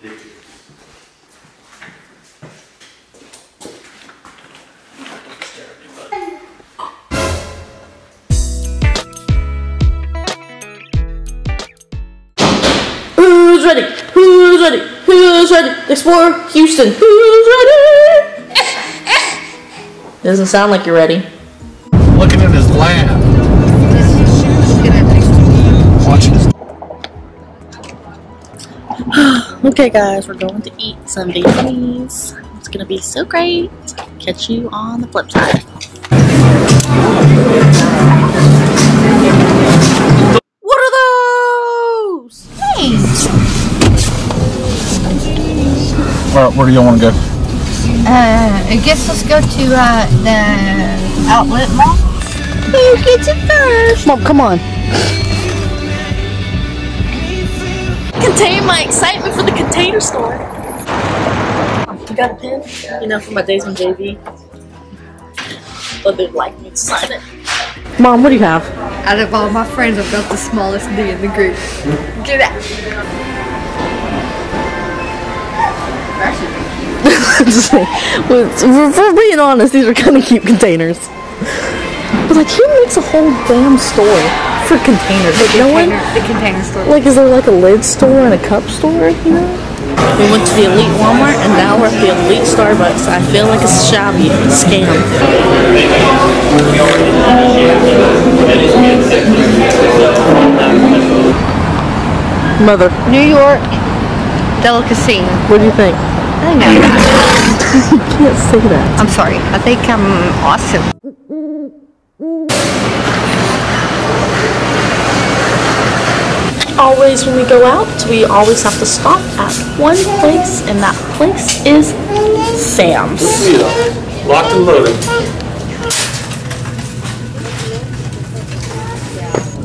Who's ready? Who's ready? Who's ready? to Explore Houston. Who's ready? Doesn't sound like you're ready. Looking at his lab. Watching his Okay, guys, we're going to eat some Vietnamese. It's gonna be so great. Catch you on the flip side. What are those? Hey. All right, where do y'all want to go? Uh, I guess let's go to uh, the outlet mall. Who gets it first? Mom, come on. Contain my excitement for the container store. You got a pen? You know, for my days on JV. But they'd like me to sign it. Mom, what do you have? Out of all my friends, I've got the smallest D in the group. Get out. Just saying. For, for being honest, these are kind of cute containers. But like, who makes a whole damn store for containers? Like, no one. Container, the container store. Like, is there like a lid store and a cup store? You know. We went to the Elite Walmart and now we're at the Elite Starbucks. I feel like a shabby scam. Mother, New York delicacy. what do you think? I know. You can't say that. I'm sorry. I think I'm awesome. Always when we go out, we always have to stop at one place, and that place is Sam's. Locked and loaded.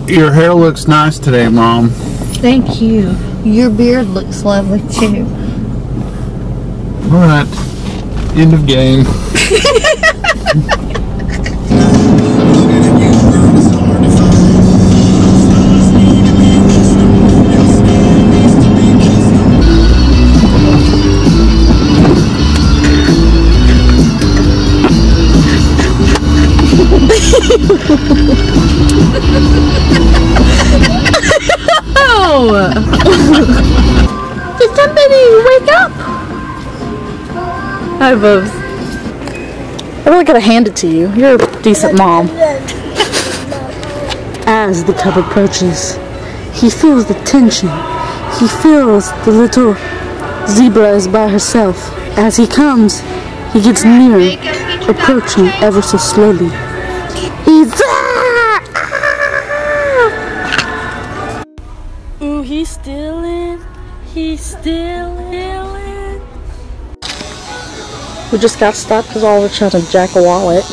Your hair looks nice today, Mom. Thank you. Your beard looks lovely too. All right. End of game. Hi, Bubs. I really gotta hand it to you. You're a decent mom. As the cub approaches, he feels the tension. He feels the little zebra is by herself. As he comes, he gets nearer, approaching ever so slowly. Ooh, he's still in. He's still in. We just got stopped because Oliver tried to jack a wallet.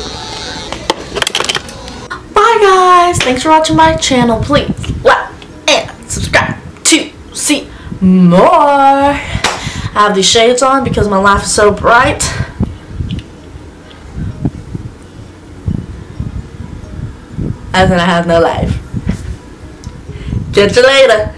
Bye guys! Thanks for watching my channel. Please like and subscribe to see more. I have these shades on because my life is so bright. As in I have no life. Catch you later.